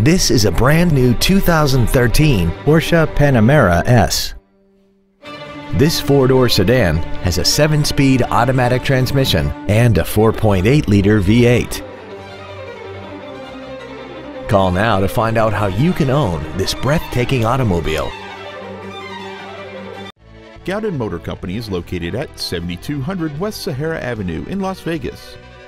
This is a brand new 2013 Porsche Panamera S. This four-door sedan has a seven-speed automatic transmission and a 4.8-liter V8. Call now to find out how you can own this breathtaking automobile. Gaudin Motor Company is located at 7200 West Sahara Avenue in Las Vegas.